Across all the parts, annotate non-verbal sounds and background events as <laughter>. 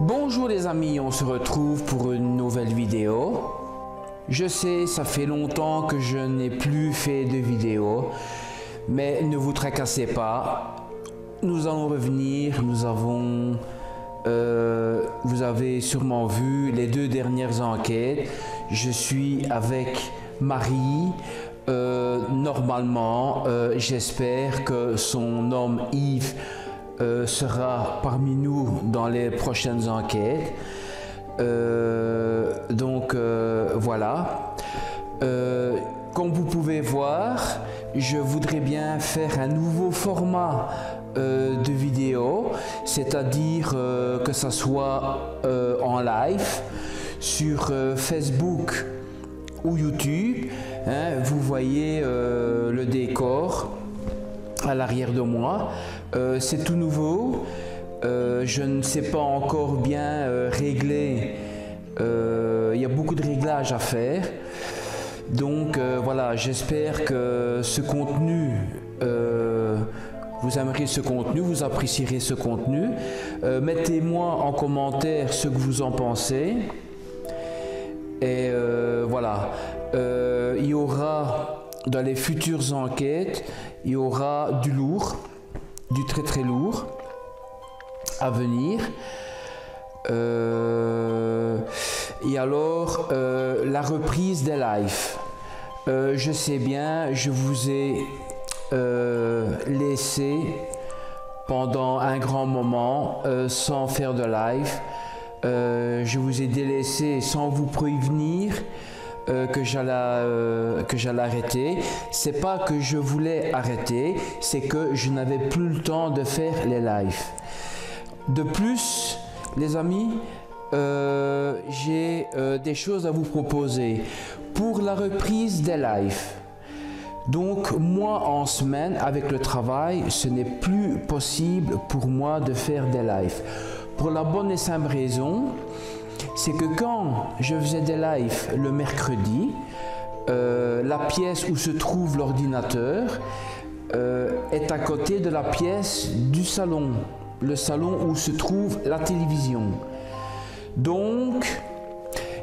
Bonjour les amis, on se retrouve pour une nouvelle vidéo. Je sais, ça fait longtemps que je n'ai plus fait de vidéo, mais ne vous tracassez pas. Nous allons revenir, nous avons... euh, vous avez sûrement vu les deux dernières enquêtes. Je suis avec Marie. Euh, normalement, euh, j'espère que son homme Yves euh, sera parmi nous dans les prochaines enquêtes. Euh, donc euh, voilà. Comme vous pouvez voir, je voudrais bien faire un nouveau format de vidéo, c'est-à-dire que ça soit en live sur Facebook ou YouTube. hein. vous voyez le décor à l'arrière de moi. Euh, c'est tout nouveau. Euh, je ne sais pas encore bien euh, régler. Il y a beaucoup de réglages à faire. Donc voilà, j'espère que ce contenu, vous aimerez ce contenu, vous apprécierez ce contenu. Mettez-moi en commentaire ce que vous en pensez. Et voilà, il y aura dans les futures enquêtes, il y aura du lourd, du très très lourd à venir. Euh, et alors, euh, la reprise des lives. Euh, je sais bien, je vous ai laissé pendant un grand moment sans faire de live. Je vous ai délaissé sans vous prévenir euh, que j'allais euh, que j'allais arrêter. C'est pas que je voulais arrêter, c'est que je n'avais plus le temps de faire les lives. De plus, les amis, euh, j'ai euh, des choses à vous proposer pour la reprise des lives. Donc moi en semaine avec le travail, ce n'est plus possible pour moi de faire des lives. Pour la bonne et simple raison, c'est que quand je faisais des lives le mercredi, euh, la pièce où se trouve l'ordinateur euh, est à côté de la pièce du salon, le salon où se trouve la télévision. Donc,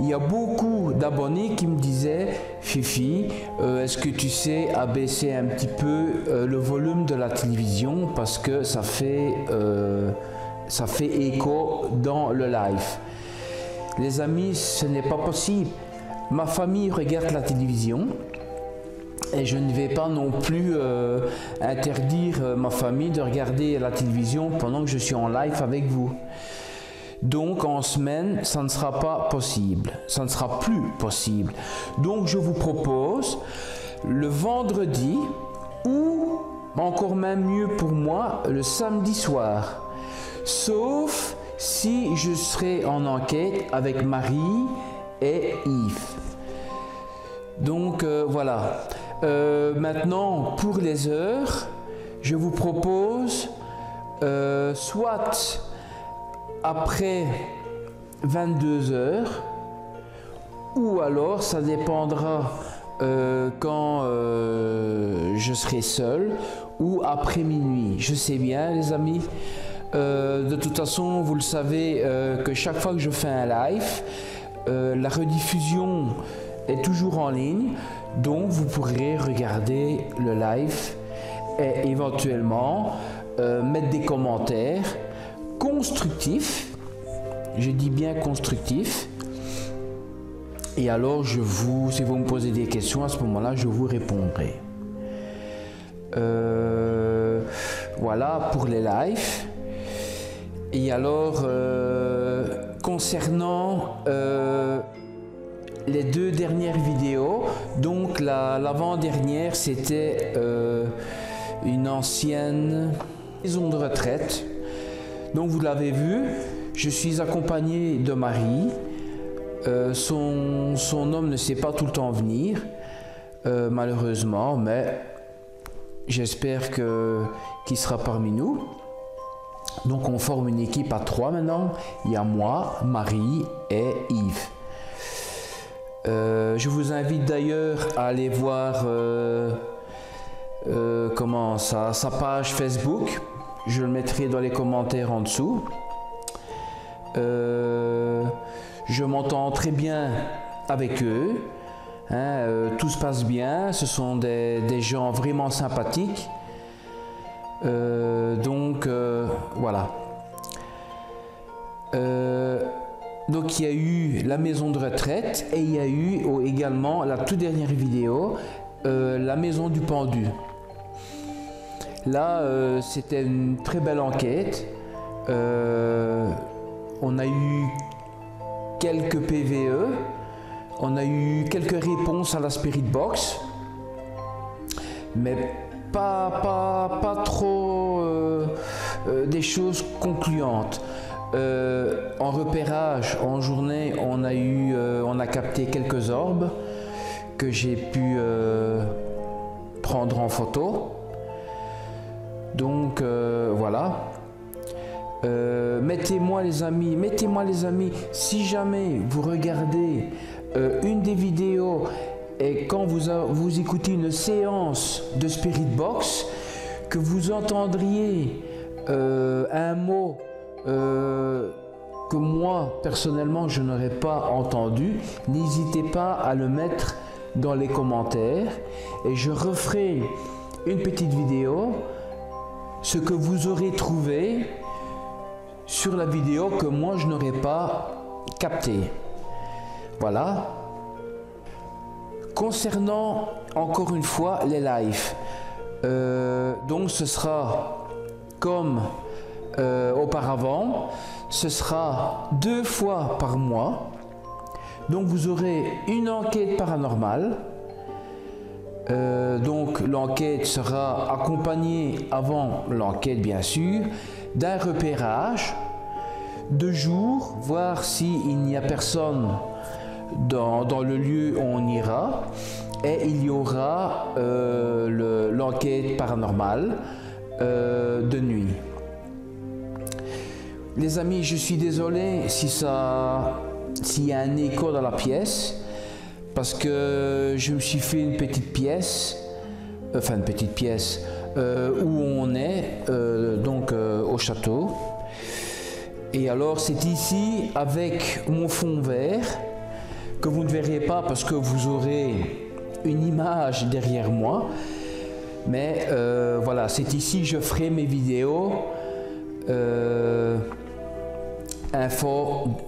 il y a beaucoup d'abonnés qui me disaient Fifi, euh, est-ce que tu sais abaisser un petit peu le volume de la télévision parce que ça fait, ça fait écho dans le live. Les amis, ce n'est pas possible. Ma famille regarde la télévision et je ne vais pas non plus euh, interdire euh, ma famille de regarder la télévision pendant que je suis en live avec vous. Donc en semaine, ça ne sera pas possible. Ça ne sera plus possible. Donc je vous propose le vendredi ou encore même mieux pour moi le samedi soir. Sauf si je serai en enquête avec Marie et Yves. Donc euh, voilà. Euh, maintenant, pour les heures, je vous propose euh, soit après 22 heures, ou alors ça dépendra quand je serai seul, ou après minuit. Je sais bien, les amis. Euh, de toute façon, vous le savez euh, que chaque fois que je fais un live, euh, la rediffusion est toujours en ligne, donc vous pourrez regarder le live et éventuellement mettre des commentaires constructifs. Je dis bien constructifs. Et alors, je vous, si vous me posez des questions, à ce moment-là, je vous répondrai. Voilà pour les lives. Et alors, euh, concernant euh, les deux dernières vidéos, donc la- l'avant-dernière, c'était euh, une ancienne maison de retraite. Donc vous l'avez vu, je suis accompagné de Marie. Son, son homme ne sait pas tout le temps venir, malheureusement, mais j'espère qu'il sera parmi nous. Donc on forme une équipe à trois maintenant. Il y a moi, Marie et Yves. Euh, je vous invite d'ailleurs à aller voir euh, euh, comment sa, sa page Facebook. Je le mettrai dans les commentaires en dessous. Je m'entends très bien avec eux. Hein, tout se passe bien. Ce sont des, gens vraiment sympathiques. Donc voilà. donc il y a eu la maison de retraite et il y a eu également la toute dernière vidéo, la maison du pendu. Là, euh, c'était une très belle enquête. Euh, on a eu quelques PVE, on a eu quelques réponses à la Spirit Box, mais pas, pas, trop euh, des choses concluantes. en repérage, en journée, on a eu, on a capté quelques orbes que j'ai pu prendre en photo. Donc euh, voilà. Euh, mettez-moi les amis, mettez-moi les amis, si jamais vous regardez euh, une des vidéos et quand vous, vous écoutez une séance de Spirit Box, que vous entendriez un mot que moi personnellement je n'aurais pas entendu, n'hésitez pas à le mettre dans les commentaires et je referai une petite vidéo ce que vous aurez trouvé sur la vidéo que moi je n'aurais pas capté. Voilà. Concernant encore une fois les lives, euh, donc ce sera comme euh, auparavant, ce sera deux fois par mois. Donc vous aurez une enquête paranormale euh, donc l'enquête sera accompagnée avant l'enquête bien sûr d'un repérage de jour, voir s'il n'y a personne dans, le lieu où on ira et il y aura euh, l'enquête paranormale euh, de nuit. Les amis, je suis désolé si ça s'il y a un écho dans la pièce parce que je me suis fait une petite pièce, enfin une petite pièce, euh, où on est, donc au château. Et alors c'est ici avec mon fond vert que vous ne verrez pas parce que vous aurez une image derrière moi. Mais voilà, c'est ici je ferai mes vidéos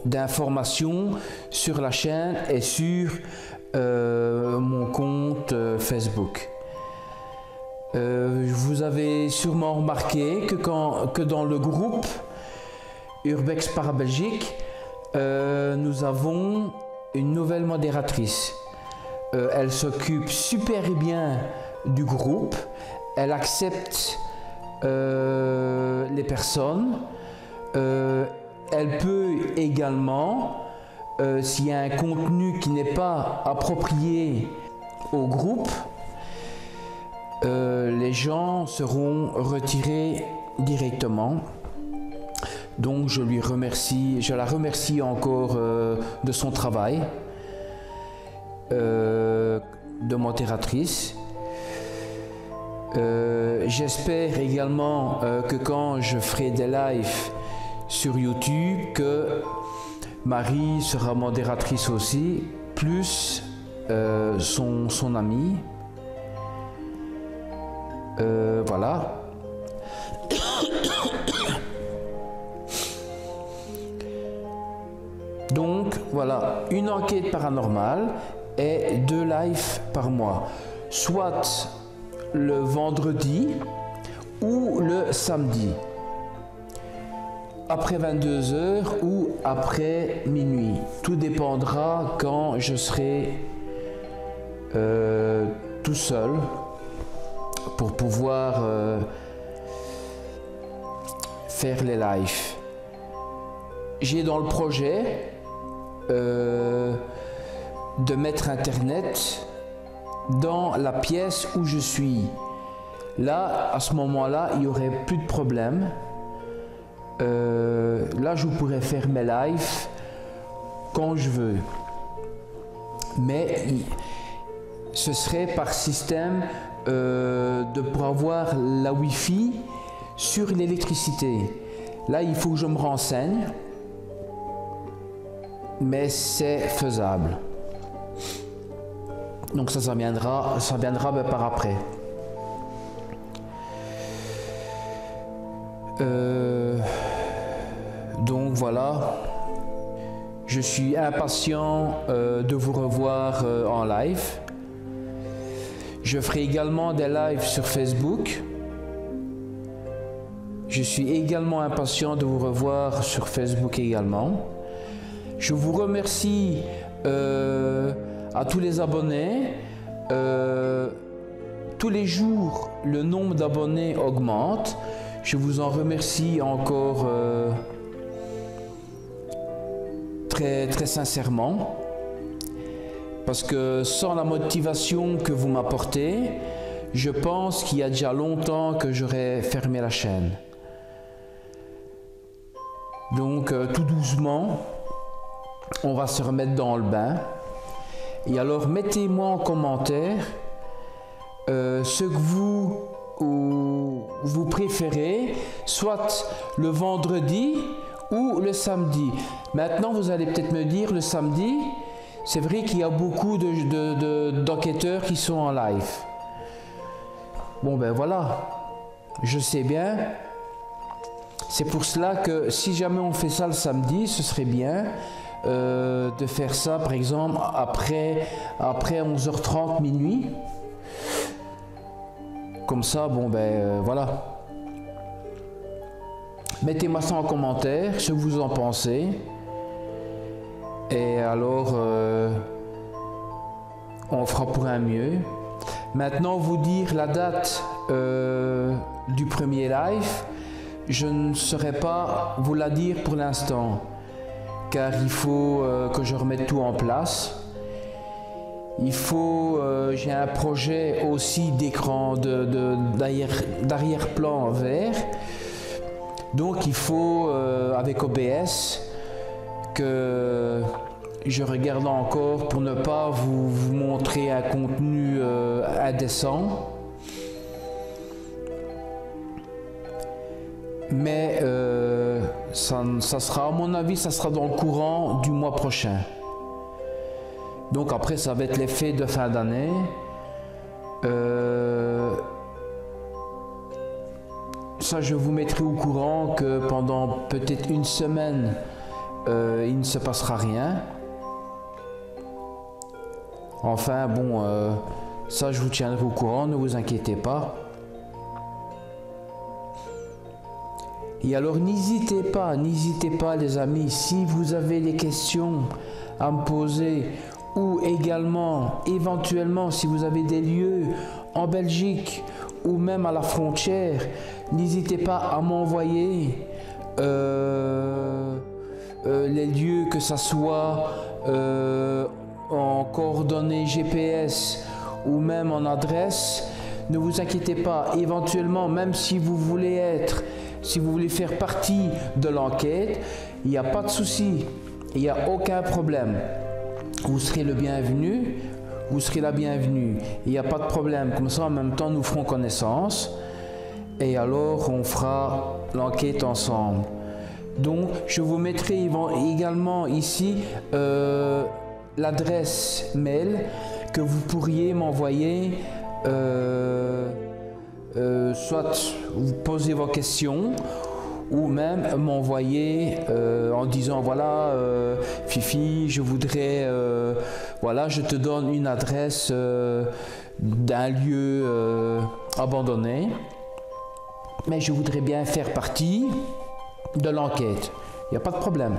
d'information sur la chaîne et sur euh, mon compte euh, Facebook. Euh, vous avez sûrement remarqué que, quand, que dans le groupe Urbex para Belgique, nous avons une nouvelle modératrice. elle s'occupe super bien du groupe, elle accepte les personnes, elle peut également euh, s'il y a un contenu qui n'est pas approprié au groupe, euh, les gens seront retirés directement. Donc je lui remercie, je la remercie encore euh, de son travail de modératrice. J'espère également que quand je ferai des lives sur YouTube, que Marie sera modératrice aussi, plus euh, son, son ami. Euh, voilà. Voilà, une enquête paranormale et deux lives par mois. Soit le vendredi ou le samedi après 22 heures ou après minuit. Tout dépendra quand je serai euh, tout seul pour pouvoir euh, faire les lives. J'ai dans le projet euh, de mettre Internet dans la pièce où je suis. Là, à ce moment-là, il n'y aurait plus de problème euh, là, je pourrais faire mes lives quand je veux. Mais ce serait par système euh, de pour avoir la Wi-Fi sur l'électricité. Là, il faut que je me renseigne mais c'est faisable. Donc ça, ça viendra, ça viendra ben, par après. Euh, donc voilà, je suis impatient euh, de vous revoir euh, en live. Je ferai également des lives sur Facebook. Je suis également impatient de vous revoir sur Facebook également. Je vous remercie à tous les abonnés. tous les jours, le nombre d'abonnés augmente. Je vous en remercie encore euh, très, très sincèrement. Parce que sans la motivation que vous m'apportez, je pense qu'il y a déjà longtemps que j'aurais fermé la chaîne. Donc euh, tout doucement, on va se remettre dans le bain. Et alors mettez-moi en commentaire euh, ce que vous préférez, soit le vendredi ou le samedi. Maintenant, vous allez peut-être me dire le samedi, c'est vrai qu'il y a beaucoup d'enquêteurs de, qui sont en live. Bon ben voilà, je sais bien. C'est pour cela que si jamais on fait ça le samedi, ce serait bien euh, de faire ça par exemple après, après 11h30 minuit. Comme ça, bon ben euh, voilà. Mettez-moi ça en commentaire, ce que vous en pensez. Et alors, euh, on fera pour un mieux. Maintenant, vous dire la date du premier live, je ne saurais pas vous la dire pour l'instant, car il faut que je remette tout en place. Il faut, euh, j'ai un projet aussi d'écran d'arrière-plan vert. Donc il faut, euh, avec OBS, que je regarde encore pour ne pas vous, montrer un contenu euh, indécent. Mais ça, sera, à mon avis, ça sera dans le courant du mois prochain. Donc après, ça va être l'effet de fin d'année. Euh, ça, je vous mettrai au courant que pendant peut-être une semaine, euh, il ne se passera rien. Enfin, bon, euh, ça, je vous tiendrai au courant, ne vous inquiétez pas. Et alors, n'hésitez pas, n'hésitez pas, les amis, si vous avez des questions à me poser ou également, éventuellement, si vous avez des lieux en Belgique ou même à la frontière, n'hésitez pas à m'envoyer euh, euh, les lieux, que ce soit euh, en coordonnées GPS ou même en adresse. Ne vous inquiétez pas, éventuellement, même si vous voulez être, si vous voulez faire partie de l'enquête, il n'y a pas de souci, il n'y a aucun problème vous serez le bienvenu, vous serez la bienvenue. Il n'y a pas de problème. Comme ça, en même temps, nous ferons connaissance. Et alors, on fera l'enquête ensemble. Donc, je vous mettrai également ici euh, l'adresse mail que vous pourriez m'envoyer. Euh, euh, soit vous posez vos questions ou même m'envoyer euh, en disant voilà euh, Fifi je voudrais voilà je te donne une adresse d'un lieu abandonné mais je voudrais bien faire partie de l'enquête. Il n'y a pas de problème.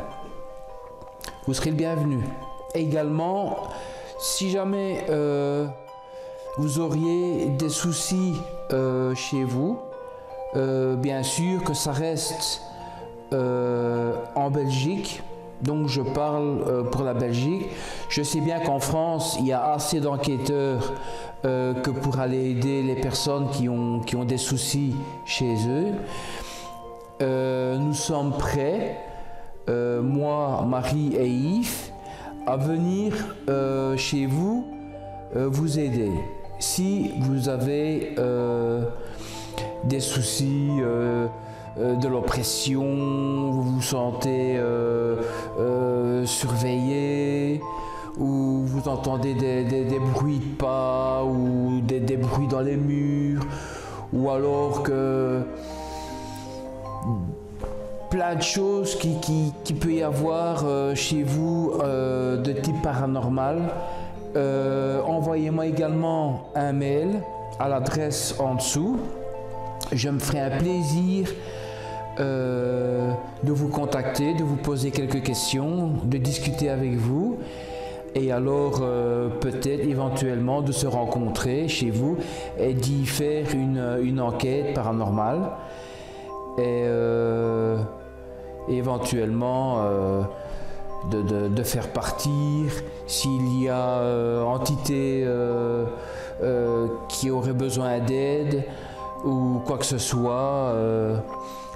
Vous serez le bienvenu. Également si jamais vous auriez des soucis chez vous euh, bien sûr que ça reste euh, en Belgique. Donc je parle euh, pour la Belgique. Je sais bien qu'en France, il y a assez d'enquêteurs que pour aller aider les personnes qui ont des soucis chez eux. nous sommes prêts, moi, Marie et Yves, à venir chez vous vous aider. Si vous avez des soucis, euh, de l'oppression, vous vous sentez surveillé, ou vous entendez des, bruits de pas, ou des, bruits dans les murs, ou alors que plein de choses qui, qui, peut y avoir euh, chez vous euh, de type paranormal. Euh, envoyez-moi également un mail à l'adresse en dessous. Je me ferai un plaisir de vous contacter, de vous poser quelques questions, de discuter avec vous et alors peut-être éventuellement de se rencontrer chez vous et d'y faire une, une, enquête paranormale. Et éventuellement euh, de, faire partir s'il y a euh, entité euh, qui aurait besoin d'aide ou quoi que ce soit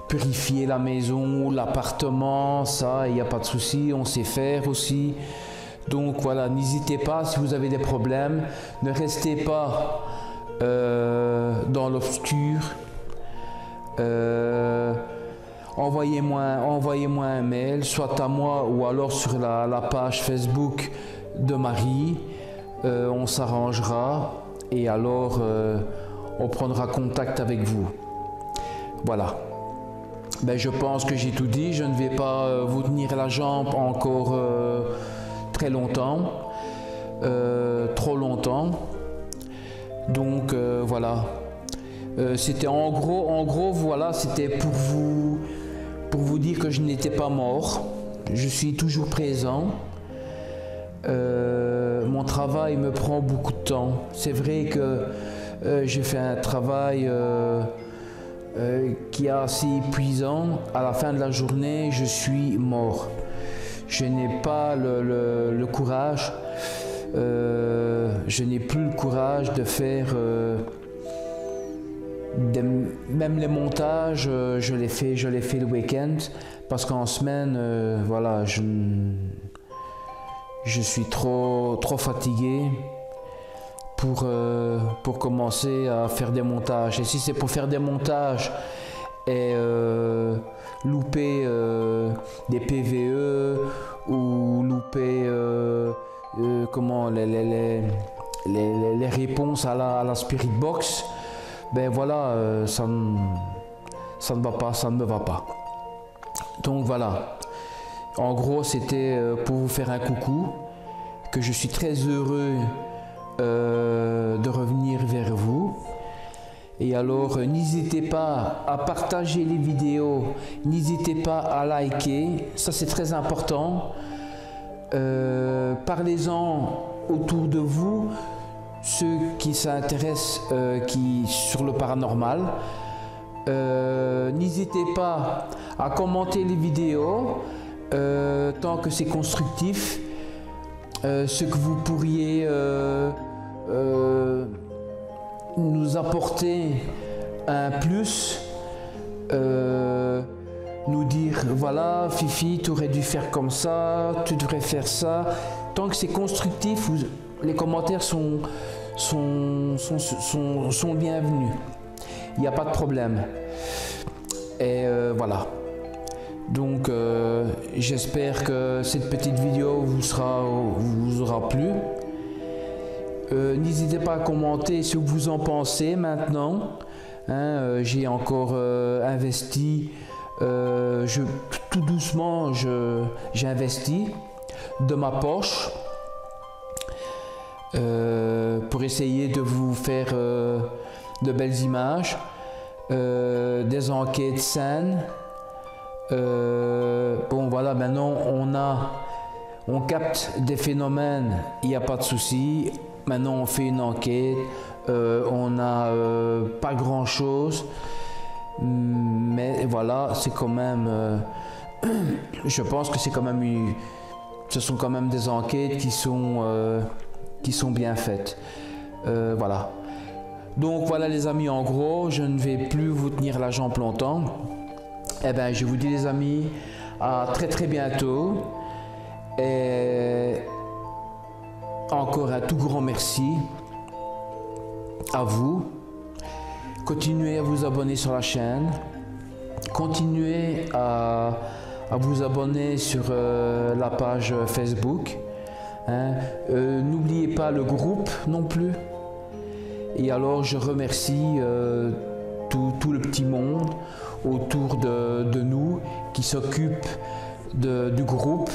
purifier la maison, l'appartement, ça, il n'y a pas de souci, on sait faire aussi. Donc voilà, n'hésitez pas si vous avez des problèmes, ne restez pas dans l'obscur envoyez-moi envoyez un mail, soit à moi ou alors sur la, page Facebook de Marie. Euh, on s'arrangera et alors euh, on prendra contact avec vous. Voilà. Ben, je pense que j'ai tout dit. Je ne vais pas euh, vous tenir la jambe encore très longtemps. trop longtemps. Donc voilà. c'était en gros, en gros, voilà, c'était pour vous pour vous dire que je n'étais pas mort. Je suis toujours présent. Euh, mon travail me prend beaucoup de temps. C'est vrai que euh, j'ai fait un travail euh, qui est assez épuisant. À la fin de la journée, je suis mort. Je n'ai pas le courage, je n'ai plus le courage de faire même les montages, euh, je les fais, je les fais le week-end parce qu'en semaine, euh, voilà, je, je suis trop, trop fatigué pour, euh, pour commencer à faire des montages. Et si c'est pour faire des montages et louper des PVE ou louper comment les, les, les, les, réponses à la, à la Spirit Box, ben voilà, euh, ça, ne, ça ne va pas, ça ne me va pas. Donc voilà. En gros, c'était euh, pour vous faire un coucou, que je suis très heureux euh, de revenir vers vous. Et alors, n'hésitez pas à partager les vidéos, n'hésitez pas à liker, ça c'est très important. Parlez-en autour de vous, ceux qui s'intéressent euh, qui, sur le paranormal. Euh, n'hésitez pas à commenter les vidéos euh, tant que c'est constructif. ce que vous pourriez nous apporter un plus, nous dire voilà Fifi, tu aurais dû faire comme ça, tu devrais faire ça. Tant que c'est constructif, les commentaires sont, sont, sont, sont, bienvenus. Il n'y a pas de problème. Et euh, voilà. Donc euh, j'espère que cette petite vidéo vous, sera, vous aura plu. Euh, n'hésitez pas à commenter ce que vous en pensez maintenant. Hein, j'ai encore investi, je, tout doucement, j'ai investi de ma poche pour essayer de vous faire euh, de belles images, euh, des enquêtes saines. bon voilà, maintenant on a, on capte des phénomènes, il n'y a pas de souci. Maintenant on fait une enquête, on n'a pas grand chose, mais voilà, c'est quand même, <clears throat> je pense que c'est quand même, ce sont quand même des enquêtes qui sont qui sont bien faites. Euh, voilà. Donc voilà les amis, en gros, je ne vais plus vous tenir la jambe longtemps. Eh bien, je vous dis les amis, à très très bientôt. Et encore un tout grand merci à vous. Continuez à vous abonner sur la chaîne. continuez à, vous abonner sur euh, la page Facebook. Hein. Euh, n'oubliez pas le groupe non plus. Et alors je remercie tout, le petit monde autour de, nous qui s'occupe du groupe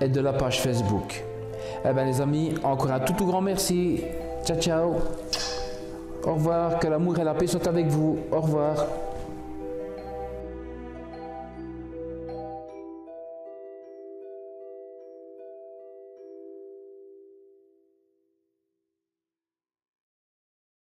et de la page Facebook. Eh bien les amis, encore un tout tout grand merci. Ciao ciao. Au revoir, que l'amour et la paix soient avec vous. Au revoir.